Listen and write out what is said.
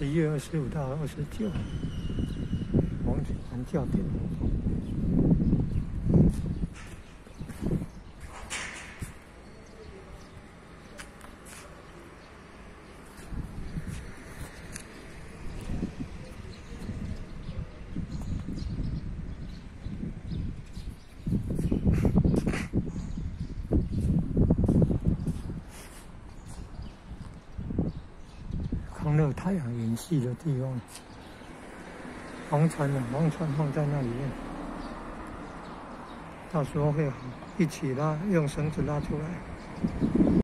十一月二十五到二十九，王传教殿。康乐太阳引系的地方，黄船呢？王船放在那里面，到时候会一起拉，用绳子拉出来。